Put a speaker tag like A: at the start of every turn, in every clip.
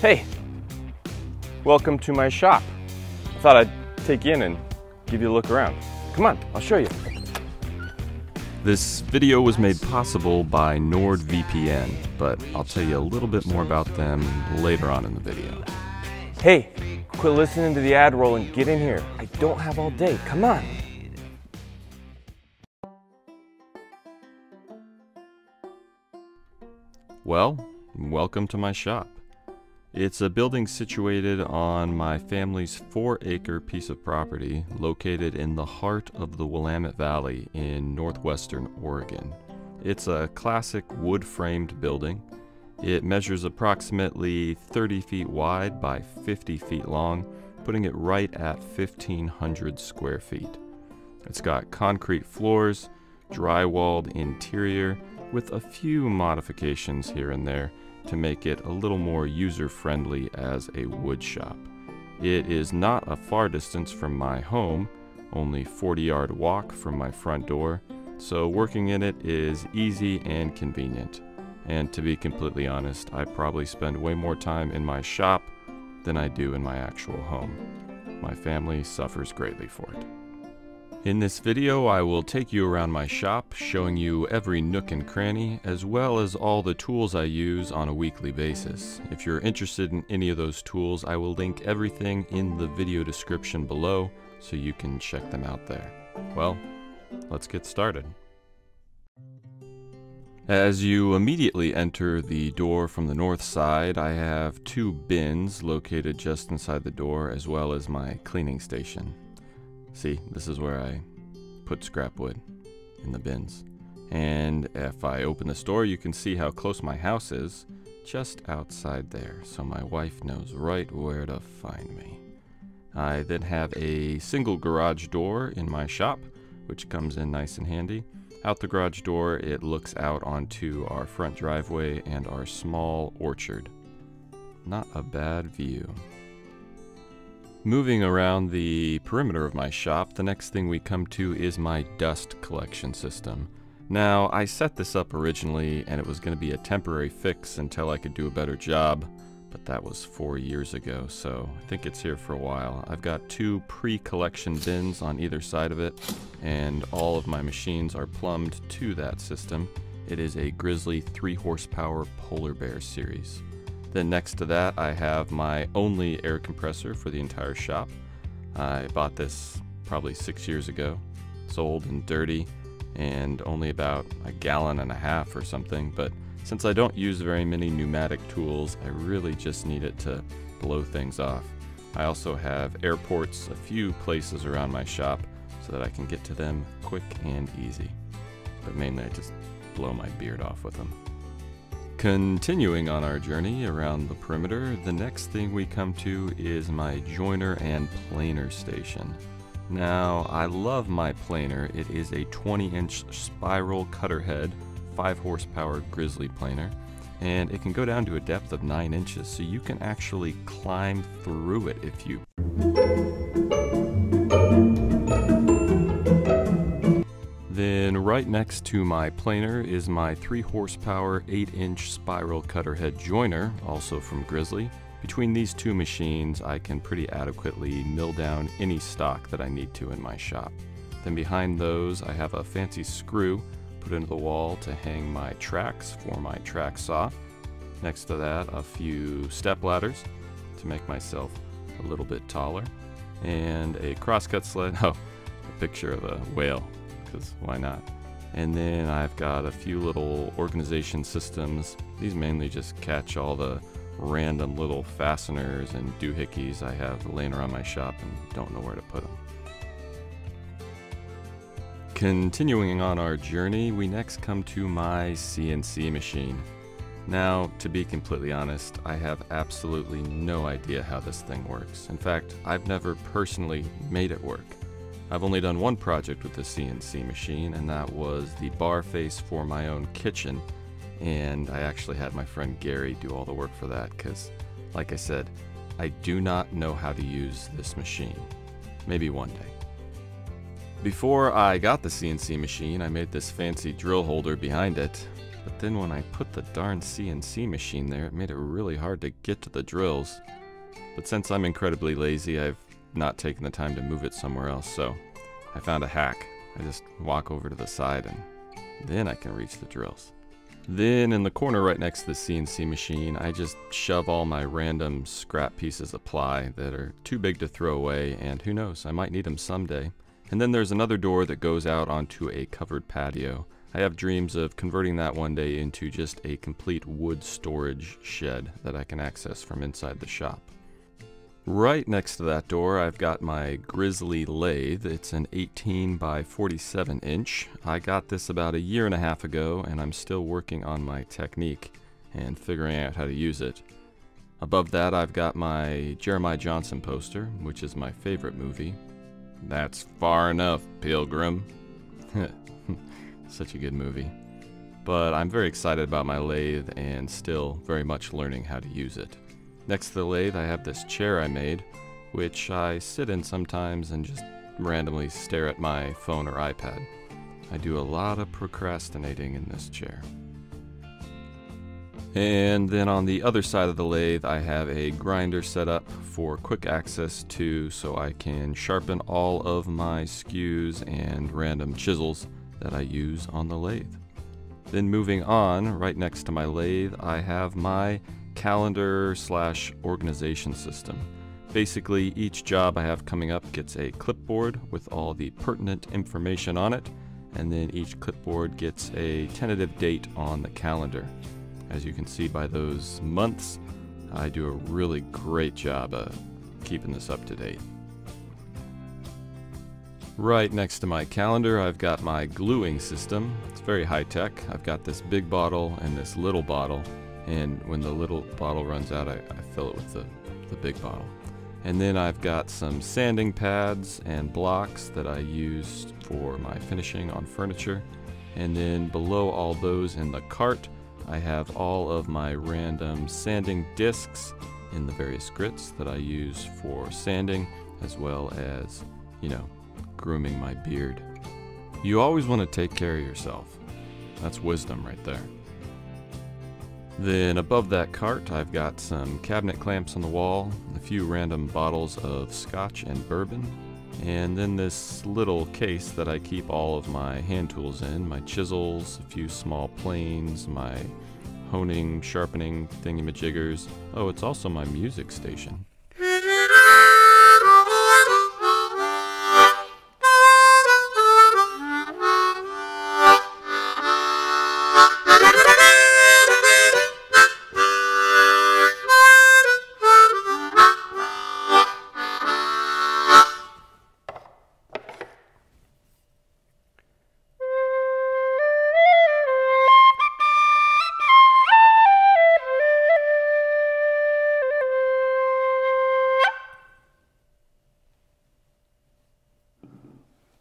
A: Hey, welcome to my shop. I thought I'd take you in and give you a look around. Come on, I'll show you. This video was made possible by NordVPN, but I'll tell you a little bit more about them later on in the video. Hey, quit listening to the ad roll and get in here. I don't have all day. Come on. Well, welcome to my shop. It's a building situated on my family's four acre piece of property located in the heart of the Willamette Valley in northwestern Oregon. It's a classic wood framed building. It measures approximately 30 feet wide by 50 feet long, putting it right at 1,500 square feet. It's got concrete floors, drywalled interior, with a few modifications here and there to make it a little more user friendly as a wood shop. It is not a far distance from my home, only 40 yard walk from my front door, so working in it is easy and convenient. And to be completely honest, I probably spend way more time in my shop than I do in my actual home. My family suffers greatly for it. In this video, I will take you around my shop, showing you every nook and cranny, as well as all the tools I use on a weekly basis. If you're interested in any of those tools, I will link everything in the video description below, so you can check them out there. Well, let's get started. As you immediately enter the door from the north side, I have two bins located just inside the door, as well as my cleaning station. See, this is where I put scrap wood in the bins. And if I open the store, you can see how close my house is, just outside there, so my wife knows right where to find me. I then have a single garage door in my shop, which comes in nice and handy. Out the garage door, it looks out onto our front driveway and our small orchard. Not a bad view. Moving around the perimeter of my shop, the next thing we come to is my dust collection system. Now, I set this up originally and it was going to be a temporary fix until I could do a better job, but that was four years ago, so I think it's here for a while. I've got two pre-collection bins on either side of it, and all of my machines are plumbed to that system. It is a Grizzly 3 horsepower Polar Bear series. Then next to that, I have my only air compressor for the entire shop. I bought this probably six years ago. It's old and dirty and only about a gallon and a half or something, but since I don't use very many pneumatic tools, I really just need it to blow things off. I also have airports a few places around my shop so that I can get to them quick and easy. But mainly I just blow my beard off with them. Continuing on our journey around the perimeter, the next thing we come to is my joiner and planer station. Now, I love my planer. It is a 20 inch spiral cutter head, 5 horsepower grizzly planer, and it can go down to a depth of 9 inches, so you can actually climb through it if you right next to my planer is my 3 horsepower 8 inch spiral cutter head joiner, also from Grizzly. Between these two machines I can pretty adequately mill down any stock that I need to in my shop. Then behind those I have a fancy screw put into the wall to hang my tracks for my track saw. Next to that a few step ladders to make myself a little bit taller. And a crosscut sled, oh, a picture of a whale because why not? And then I've got a few little organization systems. These mainly just catch all the random little fasteners and doohickeys I have laying around my shop and don't know where to put them. Continuing on our journey, we next come to my CNC machine. Now, to be completely honest, I have absolutely no idea how this thing works. In fact, I've never personally made it work. I've only done one project with the CNC machine, and that was the bar face for my own kitchen. And I actually had my friend Gary do all the work for that because, like I said, I do not know how to use this machine. Maybe one day. Before I got the CNC machine, I made this fancy drill holder behind it. but then when I put the darn CNC machine there, it made it really hard to get to the drills. But since I'm incredibly lazy, I've not taking the time to move it somewhere else, so I found a hack. I just walk over to the side and then I can reach the drills. Then in the corner right next to the CNC machine, I just shove all my random scrap pieces of ply that are too big to throw away, and who knows, I might need them someday. And then there's another door that goes out onto a covered patio. I have dreams of converting that one day into just a complete wood storage shed that I can access from inside the shop. Right next to that door, I've got my Grizzly lathe. It's an 18 by 47 inch. I got this about a year and a half ago, and I'm still working on my technique and figuring out how to use it. Above that, I've got my Jeremiah Johnson poster, which is my favorite movie. That's far enough, Pilgrim. Such a good movie. But I'm very excited about my lathe and still very much learning how to use it. Next to the lathe, I have this chair I made, which I sit in sometimes and just randomly stare at my phone or iPad. I do a lot of procrastinating in this chair. And then on the other side of the lathe, I have a grinder set up for quick access to so I can sharpen all of my skews and random chisels that I use on the lathe. Then moving on, right next to my lathe, I have my calendar slash organization system. Basically, each job I have coming up gets a clipboard with all the pertinent information on it, and then each clipboard gets a tentative date on the calendar. As you can see by those months, I do a really great job of keeping this up to date. Right next to my calendar, I've got my gluing system. It's very high tech. I've got this big bottle and this little bottle, and when the little bottle runs out, I, I fill it with the, the big bottle. And then I've got some sanding pads and blocks that I use for my finishing on furniture. And then below all those in the cart, I have all of my random sanding discs in the various grits that I use for sanding, as well as, you know, grooming my beard. You always want to take care of yourself. That's wisdom right there. Then above that cart, I've got some cabinet clamps on the wall, a few random bottles of scotch and bourbon, and then this little case that I keep all of my hand tools in, my chisels, a few small planes, my honing, sharpening thingy-majiggers. Oh, it's also my music station.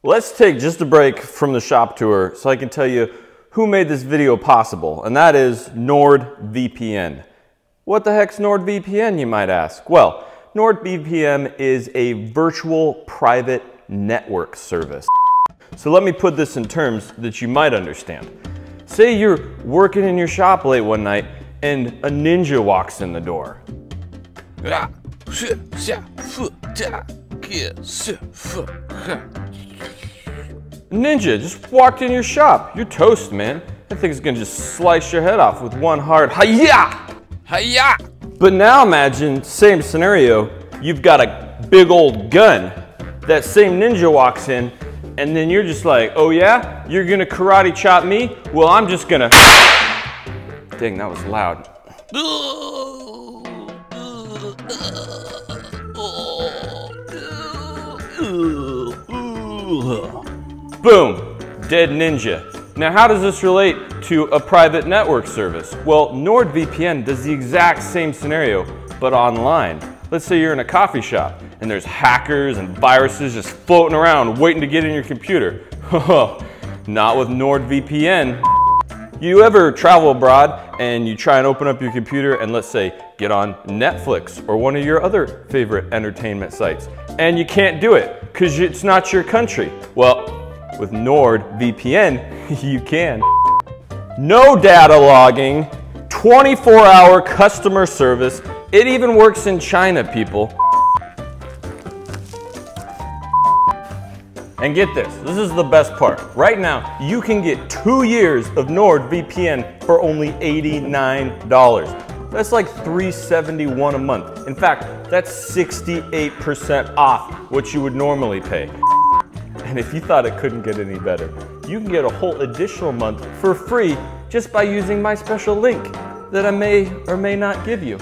B: Let's take just a break from the shop tour so I can tell you who made this video possible, and that is NordVPN. What the heck's NordVPN, you might ask? Well, NordVPN is a virtual private network service. So let me put this in terms that you might understand. Say you're working in your shop late one night and a ninja walks in the door. Ninja just walked in your shop. You're toast, man. That thing's gonna just slice your head off with one hard hiya! Hiya! But now imagine, same scenario, you've got a big old gun. That same ninja walks in, and then you're just like, oh yeah? You're gonna karate chop me? Well, I'm just gonna. Dang, that was loud. Boom, dead ninja. Now how does this relate to a private network service? Well, NordVPN does the exact same scenario, but online. Let's say you're in a coffee shop and there's hackers and viruses just floating around waiting to get in your computer. Not with NordVPN. You ever travel abroad and you try and open up your computer and let's say get on Netflix or one of your other favorite entertainment sites and you can't do it because it's not your country. Well, with NordVPN, you can. no data logging, 24 hour customer service. It even works in China, people. And get this, this is the best part. Right now, you can get two years of NordVPN for only $89. That's like 371 a month. In fact, that's 68% off what you would normally pay. And if you thought it couldn't get any better, you can get a whole additional month for free just by using my special link that I may or may not give you.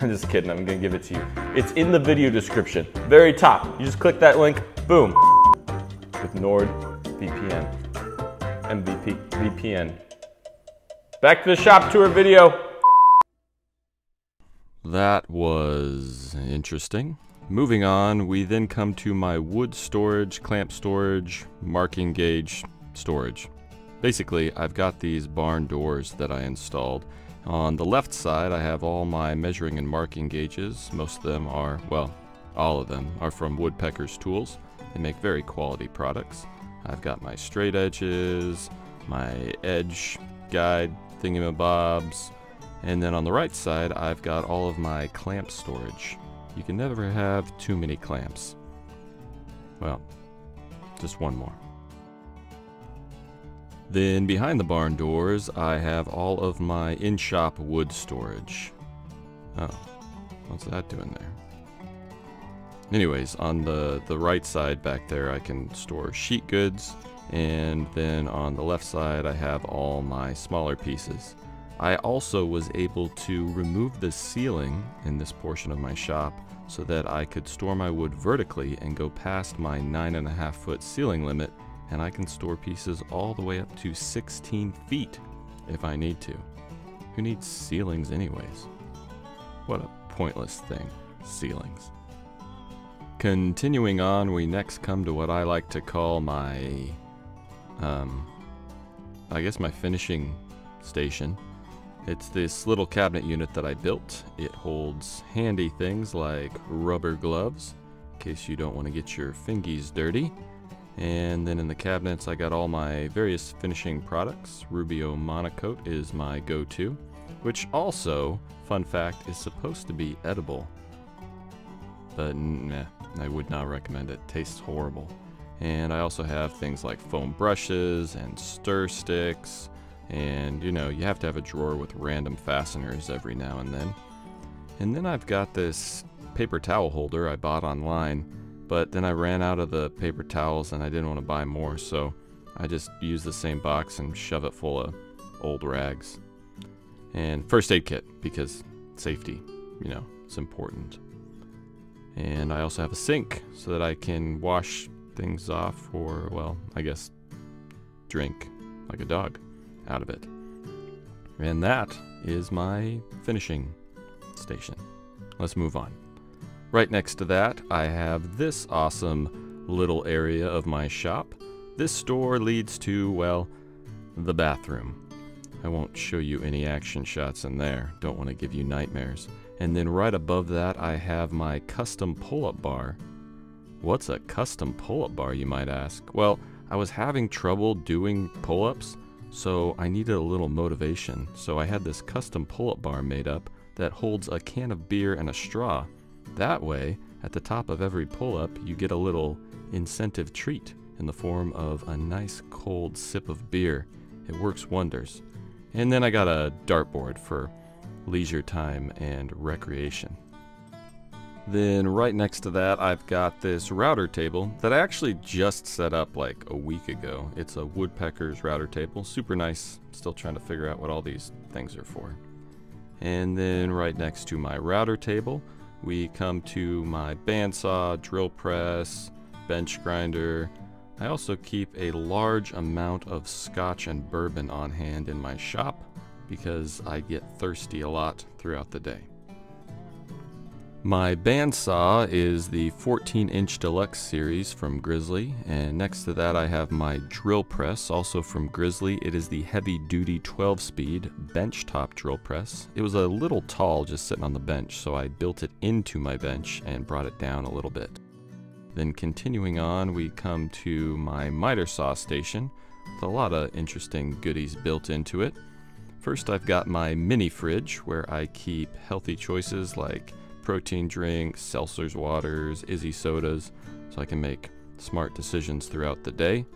B: I'm just kidding, I'm gonna give it to you. It's in the video description, very top. You just click that link, boom, with Nord NordVPN, MVP, VPN. Back to the shop tour video.
A: That was interesting. Moving on, we then come to my wood storage, clamp storage, marking gauge storage. Basically, I've got these barn doors that I installed. On the left side, I have all my measuring and marking gauges. Most of them are, well, all of them are from Woodpeckers Tools. They make very quality products. I've got my straight edges, my edge guide thingamabobs, and then on the right side I've got all of my clamp storage. You can never have too many clamps. Well, just one more. Then behind the barn doors I have all of my in-shop wood storage. Oh, what's that doing there? Anyways, on the, the right side back there, I can store sheet goods, and then on the left side, I have all my smaller pieces. I also was able to remove the ceiling in this portion of my shop so that I could store my wood vertically and go past my 9.5 foot ceiling limit, and I can store pieces all the way up to 16 feet if I need to. Who needs ceilings anyways? What a pointless thing, ceilings. Continuing on, we next come to what I like to call my, um, I guess my finishing station. It's this little cabinet unit that I built. It holds handy things like rubber gloves, in case you don't want to get your fingies dirty. And then in the cabinets, I got all my various finishing products. Rubio Monocoat is my go-to, which also, fun fact, is supposed to be edible. But nah, I would not recommend it. Tastes horrible. And I also have things like foam brushes and stir sticks. And you know, you have to have a drawer with random fasteners every now and then. And then I've got this paper towel holder I bought online. But then I ran out of the paper towels and I didn't want to buy more. So I just use the same box and shove it full of old rags. And first aid kit because safety, you know, it's important. And I also have a sink so that I can wash things off or, well, I guess drink like a dog out of it. And that is my finishing station. Let's move on. Right next to that, I have this awesome little area of my shop. This store leads to, well, the bathroom. I won't show you any action shots in there. Don't want to give you nightmares. And then right above that, I have my custom pull-up bar. What's a custom pull-up bar, you might ask? Well, I was having trouble doing pull-ups, so I needed a little motivation. So I had this custom pull-up bar made up that holds a can of beer and a straw. That way, at the top of every pull-up, you get a little incentive treat in the form of a nice cold sip of beer. It works wonders. And then I got a dartboard for leisure time, and recreation. Then right next to that, I've got this router table that I actually just set up like a week ago. It's a Woodpeckers router table, super nice. Still trying to figure out what all these things are for. And then right next to my router table, we come to my bandsaw, drill press, bench grinder. I also keep a large amount of scotch and bourbon on hand in my shop because I get thirsty a lot throughout the day. My bandsaw is the 14 inch deluxe series from Grizzly, and next to that I have my drill press, also from Grizzly. It is the heavy duty 12 speed bench top drill press. It was a little tall just sitting on the bench, so I built it into my bench and brought it down a little bit. Then continuing on, we come to my miter saw station, with a lot of interesting goodies built into it. First, I've got my mini fridge where I keep healthy choices like protein drinks, seltzer's waters, Izze sodas, so I can make smart decisions throughout the day.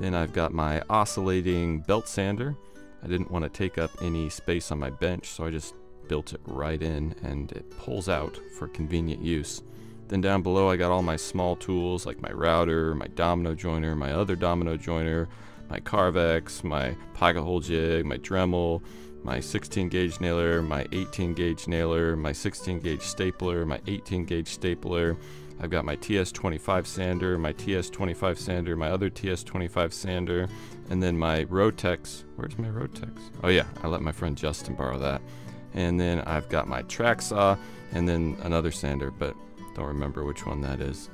A: Then I've got my oscillating belt sander. I didn't want to take up any space on my bench, so I just built it right in and it pulls out for convenient use. Then down below I got all my small tools like my router, my domino joiner, my other domino joiner, my Carvex, my pocket hole jig, my Dremel, my 16 gauge nailer, my 18 gauge nailer, my 16 gauge stapler, my 18 gauge stapler. I've got my TS25 sander, my TS25 sander, my other TS25 sander, and then my Rotex. Where's my Rotex? Oh yeah, I let my friend Justin borrow that. And then I've got my track saw, and then another sander, but don't remember which one that is.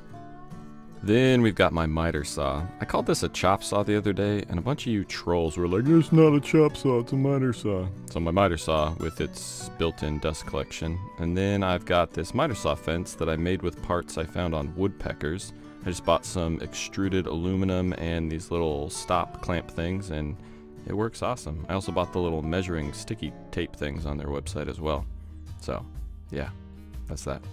A: Then we've got my miter saw. I called this a chop saw the other day, and a bunch of you trolls were like, it's not a chop saw, it's a miter saw. So my miter saw with its built-in dust collection. And then I've got this miter saw fence that I made with parts I found on woodpeckers. I just bought some extruded aluminum and these little stop clamp things, and it works awesome. I also bought the little measuring sticky tape things on their website as well. So, yeah, that's that.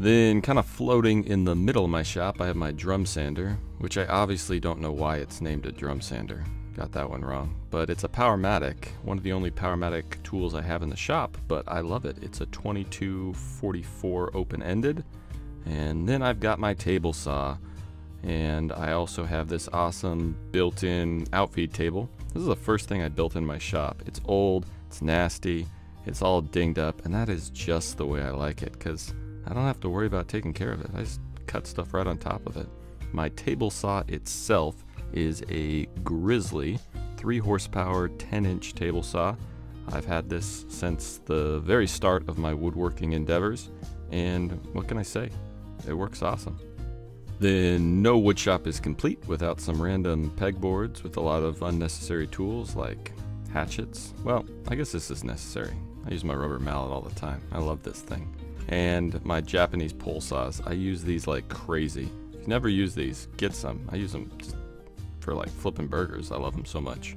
A: Then, kind of floating in the middle of my shop, I have my drum sander, which I obviously don't know why it's named a drum sander. Got that one wrong. But it's a Powermatic, one of the only Powermatic tools I have in the shop, but I love it. It's a 2244 open-ended. And then I've got my table saw, and I also have this awesome built-in outfeed table. This is the first thing I built in my shop. It's old, it's nasty, it's all dinged up, and that is just the way I like it, because I don't have to worry about taking care of it. I just cut stuff right on top of it. My table saw itself is a Grizzly 3 horsepower 10 inch table saw. I've had this since the very start of my woodworking endeavors, and what can I say? It works awesome. Then no woodshop is complete without some random pegboards with a lot of unnecessary tools like hatchets. Well, I guess this is necessary. I use my rubber mallet all the time. I love this thing and my Japanese pole saws. I use these like crazy. If you never use these, get some. I use them for like flipping burgers. I love them so much.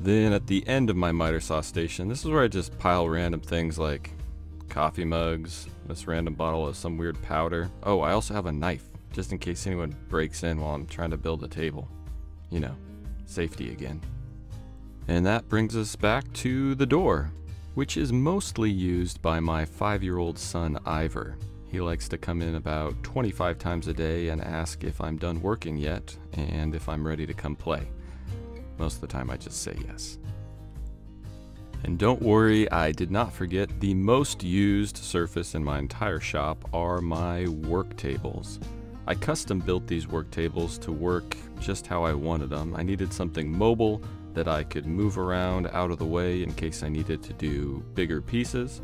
A: Then at the end of my miter saw station, this is where I just pile random things like coffee mugs, this random bottle of some weird powder. Oh, I also have a knife, just in case anyone breaks in while I'm trying to build a table. You know, safety again. And that brings us back to the door which is mostly used by my five-year-old son Ivor. He likes to come in about 25 times a day and ask if I'm done working yet and if I'm ready to come play. Most of the time I just say yes. And don't worry, I did not forget the most used surface in my entire shop are my work tables. I custom built these work tables to work just how I wanted them. I needed something mobile that I could move around out of the way in case I needed to do bigger pieces.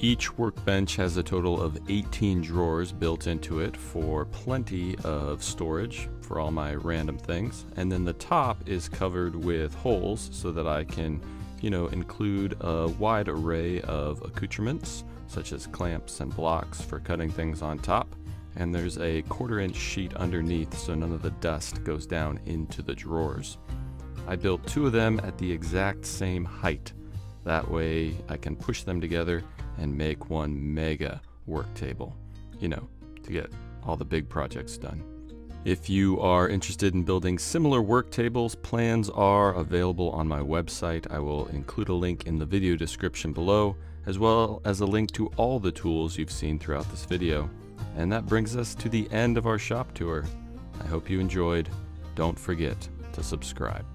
A: Each workbench has a total of 18 drawers built into it for plenty of storage for all my random things. And then the top is covered with holes so that I can, you know, include a wide array of accoutrements such as clamps and blocks for cutting things on top. And there's a quarter inch sheet underneath so none of the dust goes down into the drawers. I built two of them at the exact same height. That way I can push them together and make one mega work table, you know, to get all the big projects done. If you are interested in building similar work tables, plans are available on my website. I will include a link in the video description below, as well as a link to all the tools you've seen throughout this video. And that brings us to the end of our shop tour. I hope you enjoyed. Don't forget to subscribe.